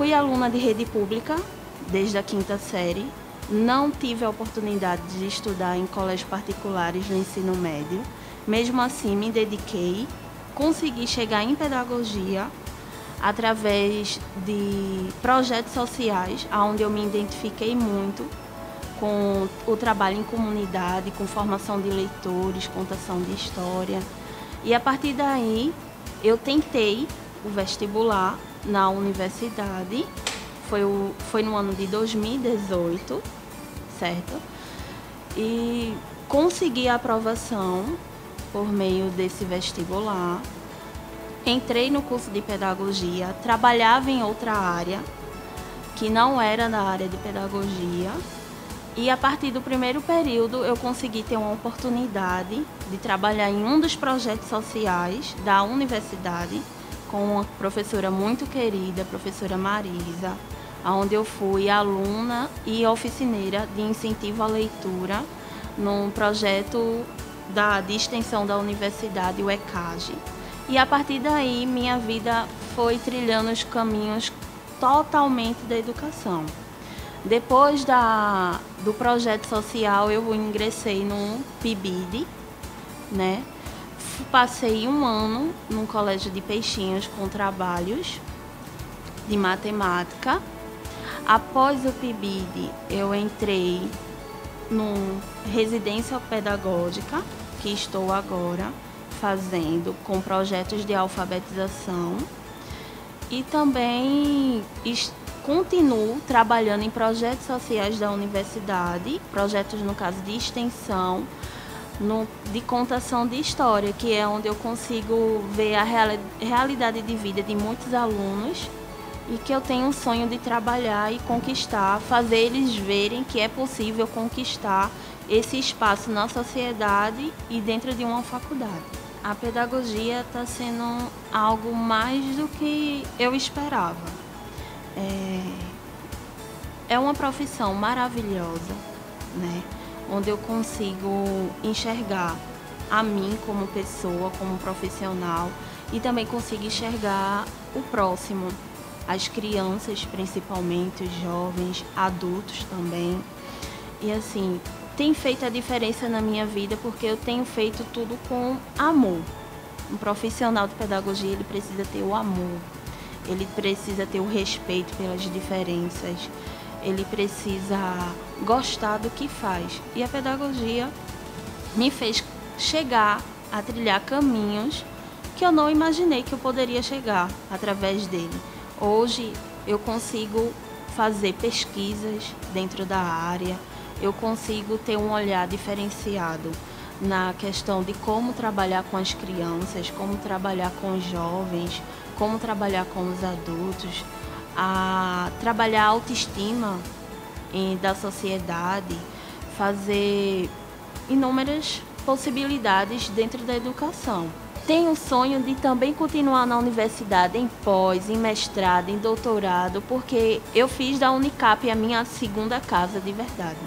fui aluna de rede pública desde a quinta série. Não tive a oportunidade de estudar em colégios particulares no ensino médio. Mesmo assim, me dediquei, consegui chegar em pedagogia através de projetos sociais, onde eu me identifiquei muito com o trabalho em comunidade, com formação de leitores, contação de história. E a partir daí, eu tentei o vestibular na universidade. Foi, o, foi no ano de 2018, certo? E consegui a aprovação por meio desse vestibular. Entrei no curso de pedagogia, trabalhava em outra área, que não era da área de pedagogia. E a partir do primeiro período eu consegui ter uma oportunidade de trabalhar em um dos projetos sociais da universidade com uma professora muito querida, professora Marisa, onde eu fui aluna e oficineira de incentivo à leitura num projeto da, de extensão da universidade, o ECAGE. E a partir daí, minha vida foi trilhando os caminhos totalmente da educação. Depois da, do projeto social, eu ingressei no PIBID, né? Passei um ano num colégio de peixinhos com trabalhos de matemática. Após o PIBID, eu entrei no residência pedagógica, que estou agora fazendo com projetos de alfabetização. E também continuo trabalhando em projetos sociais da universidade, projetos no caso de extensão, no, de contação de história, que é onde eu consigo ver a real, realidade de vida de muitos alunos e que eu tenho um sonho de trabalhar e conquistar, fazer eles verem que é possível conquistar esse espaço na sociedade e dentro de uma faculdade. A pedagogia está sendo algo mais do que eu esperava. É, é uma profissão maravilhosa, né? Onde eu consigo enxergar a mim como pessoa, como profissional e também consigo enxergar o próximo, as crianças principalmente, os jovens, adultos também. E assim, tem feito a diferença na minha vida porque eu tenho feito tudo com amor. Um profissional de pedagogia, ele precisa ter o amor. Ele precisa ter o respeito pelas diferenças ele precisa gostar do que faz. E a pedagogia me fez chegar a trilhar caminhos que eu não imaginei que eu poderia chegar através dele. Hoje eu consigo fazer pesquisas dentro da área, eu consigo ter um olhar diferenciado na questão de como trabalhar com as crianças, como trabalhar com os jovens, como trabalhar com os adultos a trabalhar a autoestima da sociedade, fazer inúmeras possibilidades dentro da educação. Tenho o sonho de também continuar na universidade em pós, em mestrado, em doutorado, porque eu fiz da Unicap a minha segunda casa de verdade.